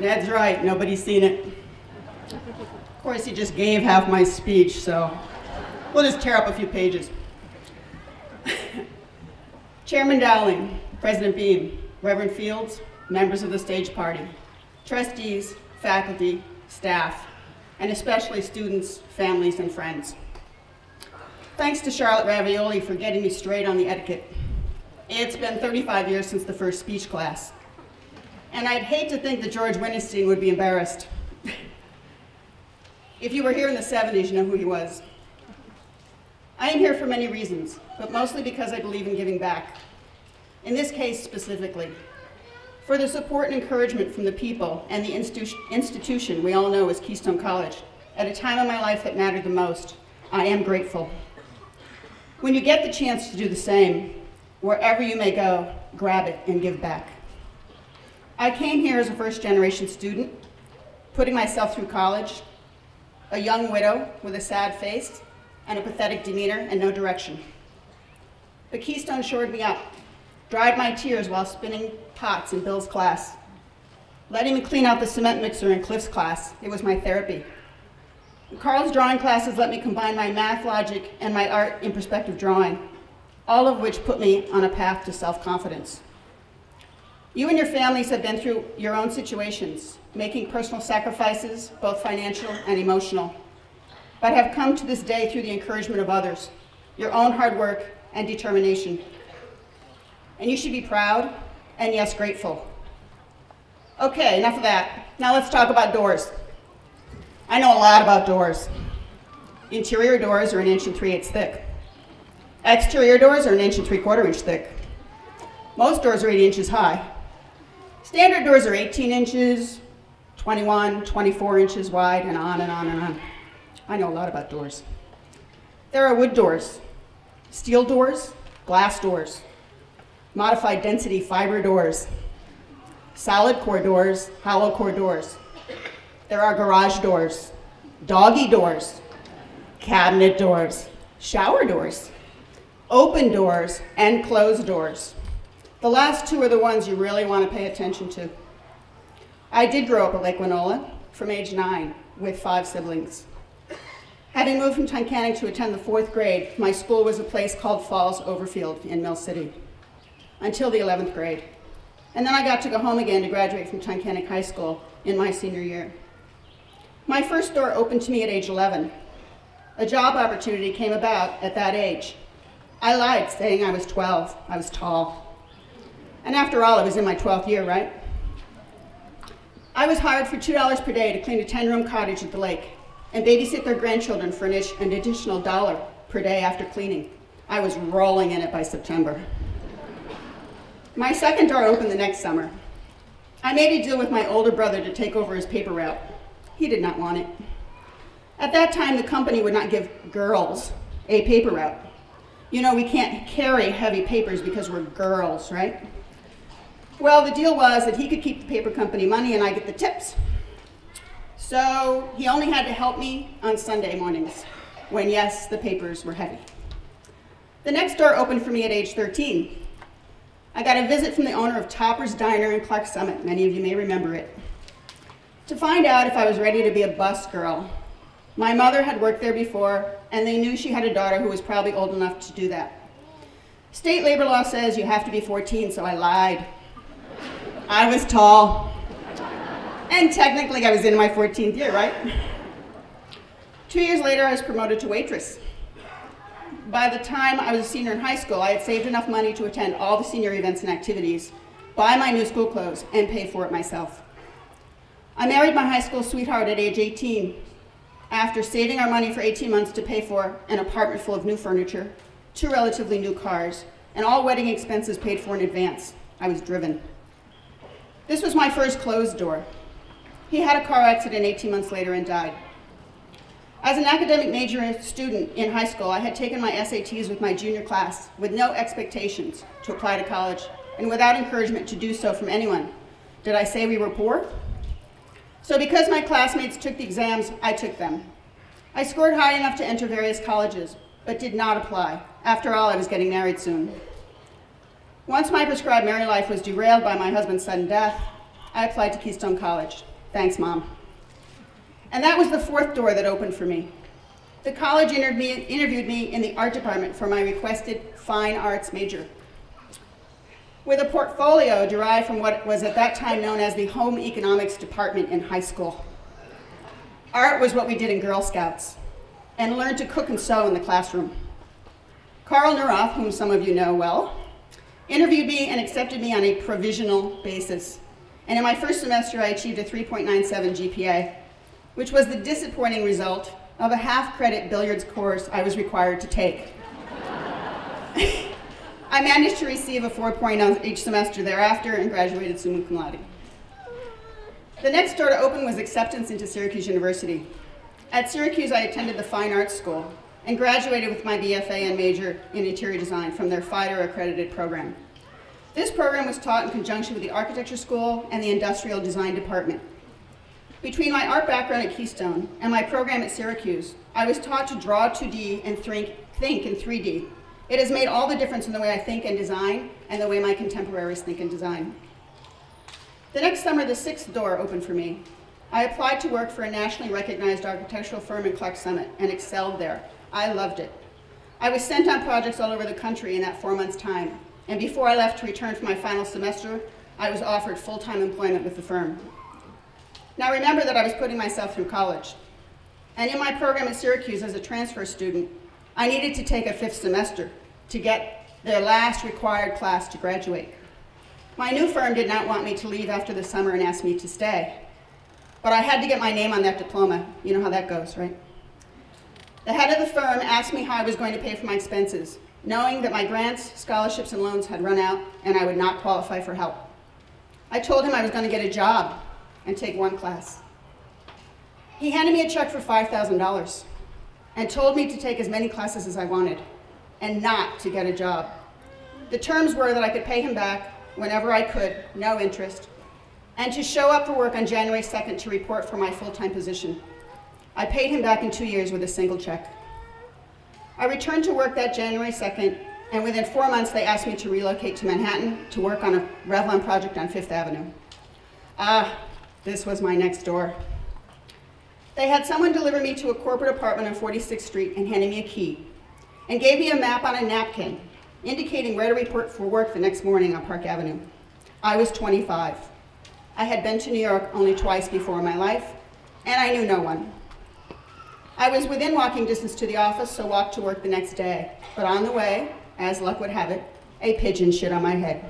Ned's right, nobody's seen it. Of course, he just gave half my speech, so we'll just tear up a few pages. Chairman Dowling, President Boehm, Reverend Fields, members of the stage party, trustees, faculty, staff, and especially students, families, and friends. Thanks to Charlotte Ravioli for getting me straight on the etiquette. It's been 35 years since the first speech class. And I'd hate to think that George Wittgenstein would be embarrassed. if you were here in the 70s, you know who he was. I am here for many reasons, but mostly because I believe in giving back. In this case specifically, for the support and encouragement from the people and the institu institution we all know as Keystone College at a time in my life that mattered the most. I am grateful. When you get the chance to do the same, wherever you may go, grab it and give back. I came here as a first generation student, putting myself through college, a young widow with a sad face and a pathetic demeanor and no direction. But Keystone shored me up, dried my tears while spinning pots in Bill's class, letting me clean out the cement mixer in Cliff's class. It was my therapy. Carl's drawing classes let me combine my math logic and my art in perspective drawing, all of which put me on a path to self-confidence. You and your families have been through your own situations, making personal sacrifices, both financial and emotional, but have come to this day through the encouragement of others, your own hard work and determination. And you should be proud and yes, grateful. Okay, enough of that. Now let's talk about doors. I know a lot about doors. Interior doors are an inch and three eighths thick. Exterior doors are an inch and three quarter inch thick. Most doors are 80 inches high. Standard doors are 18 inches, 21, 24 inches wide, and on and on and on. I know a lot about doors. There are wood doors, steel doors, glass doors, modified density fiber doors, solid core doors, hollow core doors. There are garage doors, doggy doors, cabinet doors, shower doors, open doors, and closed doors. The last two are the ones you really want to pay attention to. I did grow up at Lake Winola from age nine with five siblings. Having moved from Tunkhannock to attend the fourth grade, my school was a place called Falls Overfield in Mill City until the 11th grade. And then I got to go home again to graduate from Tunkhannock High School in my senior year. My first door opened to me at age 11. A job opportunity came about at that age. I lied, saying I was 12. I was tall. And after all, I was in my 12th year, right? I was hired for $2 per day to clean a 10-room cottage at the lake and babysit their grandchildren for an additional dollar per day after cleaning. I was rolling in it by September. My second door opened the next summer. I made a deal with my older brother to take over his paper route. He did not want it. At that time, the company would not give girls a paper route. You know, we can't carry heavy papers because we're girls, right? Well, the deal was that he could keep the paper company money and I get the tips. So he only had to help me on Sunday mornings, when yes, the papers were heavy. The next door opened for me at age 13. I got a visit from the owner of Topper's Diner in Clarks Summit. Many of you may remember it. To find out if I was ready to be a bus girl. My mother had worked there before, and they knew she had a daughter who was probably old enough to do that. State labor law says you have to be 14, so I lied. I was tall. And technically, I was in my 14th year, right? Two years later, I was promoted to waitress by the time I was a senior in high school, I had saved enough money to attend all the senior events and activities, buy my new school clothes, and pay for it myself. I married my high school sweetheart at age 18 after saving our money for 18 months to pay for an apartment full of new furniture, two relatively new cars, and all wedding expenses paid for in advance. I was driven. This was my first closed door. He had a car accident 18 months later and died. As an academic major student in high school, I had taken my SATs with my junior class with no expectations to apply to college and without encouragement to do so from anyone. Did I say we were poor? So because my classmates took the exams, I took them. I scored high enough to enter various colleges, but did not apply. After all, I was getting married soon. Once my prescribed married life was derailed by my husband's sudden death, I applied to Keystone College. Thanks, Mom. And that was the fourth door that opened for me. The college interviewed me in the art department for my requested fine arts major. With a portfolio derived from what was at that time known as the home economics department in high school. Art was what we did in Girl Scouts and learned to cook and sew in the classroom. Carl Neurath, whom some of you know well, interviewed me and accepted me on a provisional basis. And in my first semester, I achieved a 3.97 GPA, which was the disappointing result of a half-credit billiards course I was required to take. I managed to receive a 4.0 each semester thereafter and graduated summa cum laude. The next door to open was acceptance into Syracuse University. At Syracuse, I attended the Fine Arts School and graduated with my BFA and major in interior design from their FIDER accredited program. This program was taught in conjunction with the Architecture School and the Industrial Design Department. Between my art background at Keystone and my program at Syracuse, I was taught to draw 2D and think, think in 3D. It has made all the difference in the way I think and design and the way my contemporaries think and design. The next summer, the sixth door opened for me. I applied to work for a nationally recognized architectural firm in Clarks Summit and excelled there. I loved it. I was sent on projects all over the country in that four months' time, and before I left to return for my final semester, I was offered full-time employment with the firm. Now remember that I was putting myself through college. And in my program at Syracuse as a transfer student, I needed to take a fifth semester to get their last required class to graduate. My new firm did not want me to leave after the summer and asked me to stay. But I had to get my name on that diploma. You know how that goes, right? The head of the firm asked me how I was going to pay for my expenses, knowing that my grants, scholarships, and loans had run out and I would not qualify for help. I told him I was going to get a job and take one class. He handed me a check for $5,000 and told me to take as many classes as I wanted and not to get a job. The terms were that I could pay him back whenever I could, no interest, and to show up for work on January 2nd to report for my full-time position. I paid him back in two years with a single check. I returned to work that January 2nd, and within four months they asked me to relocate to Manhattan to work on a Revlon project on Fifth Avenue. Ah, this was my next door. They had someone deliver me to a corporate apartment on 46th Street and handed me a key, and gave me a map on a napkin, indicating where to report for work the next morning on Park Avenue. I was 25. I had been to New York only twice before in my life, and I knew no one. I was within walking distance to the office, so walked to work the next day. But on the way, as luck would have it, a pigeon shit on my head.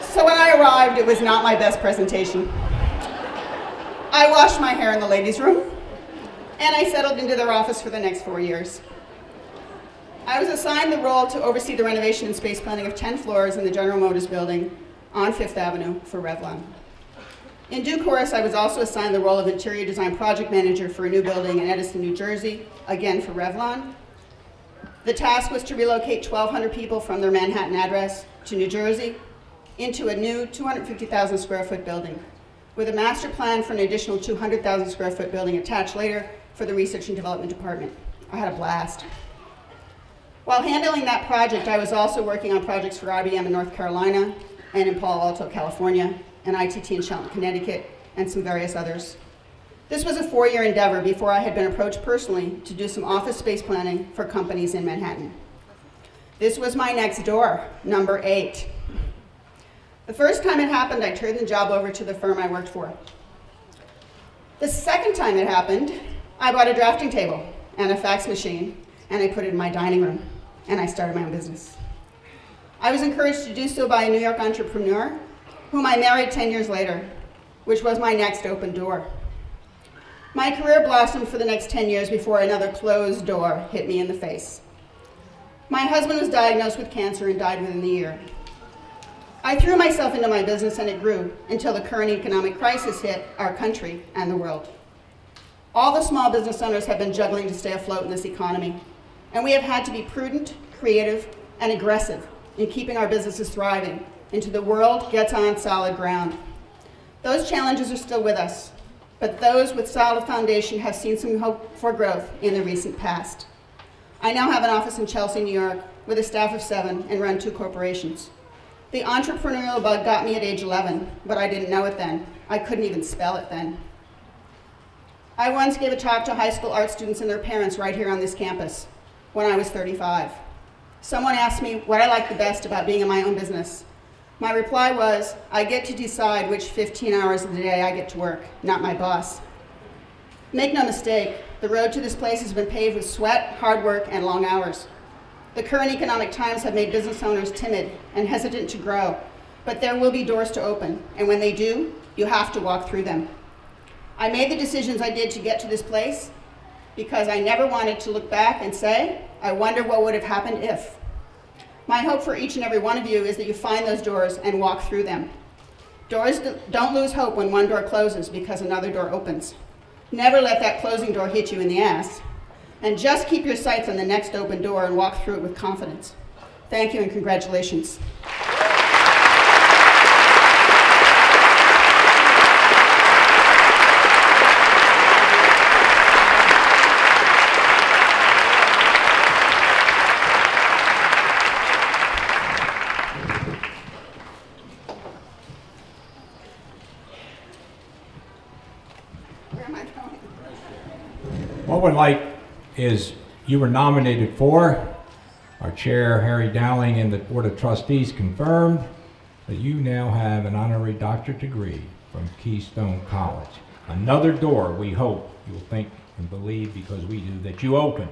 so when I arrived, it was not my best presentation. I washed my hair in the ladies' room, and I settled into their office for the next four years. I was assigned the role to oversee the renovation and space planning of 10 floors in the General Motors building on Fifth Avenue for Revlon. In due course, I was also assigned the role of interior design project manager for a new building in Edison, New Jersey, again for Revlon. The task was to relocate 1,200 people from their Manhattan address to New Jersey into a new 250,000 square foot building with a master plan for an additional 200,000 square foot building attached later for the research and development department. I had a blast. While handling that project, I was also working on projects for IBM in North Carolina and in Palo Alto, California, and ITT in Shelton, Connecticut, and some various others. This was a four-year endeavor before I had been approached personally to do some office space planning for companies in Manhattan. This was my next door, number eight. The first time it happened, I turned the job over to the firm I worked for. The second time it happened, I bought a drafting table and a fax machine, and I put it in my dining room, and I started my own business. I was encouraged to do so by a New York entrepreneur whom I married 10 years later, which was my next open door. My career blossomed for the next 10 years before another closed door hit me in the face. My husband was diagnosed with cancer and died within the year. I threw myself into my business and it grew until the current economic crisis hit our country and the world. All the small business owners have been juggling to stay afloat in this economy, and we have had to be prudent, creative, and aggressive in keeping our businesses thriving until the world gets on solid ground. Those challenges are still with us, but those with solid foundation have seen some hope for growth in the recent past. I now have an office in Chelsea, New York, with a staff of seven and run two corporations. The entrepreneurial bug got me at age 11, but I didn't know it then. I couldn't even spell it then. I once gave a talk to high school art students and their parents right here on this campus when I was 35. Someone asked me what I like the best about being in my own business. My reply was, I get to decide which 15 hours of the day I get to work, not my boss. Make no mistake, the road to this place has been paved with sweat, hard work, and long hours. The current economic times have made business owners timid and hesitant to grow, but there will be doors to open, and when they do, you have to walk through them. I made the decisions I did to get to this place because I never wanted to look back and say, I wonder what would have happened if. My hope for each and every one of you is that you find those doors and walk through them. Doors don't lose hope when one door closes because another door opens. Never let that closing door hit you in the ass. And just keep your sights on the next open door and walk through it with confidence. Thank you and congratulations. What we'd like is you were nominated for, our chair, Harry Dowling, and the Board of Trustees confirmed that you now have an honorary doctorate degree from Keystone College. Another door, we hope, you'll think and believe because we do, that you opened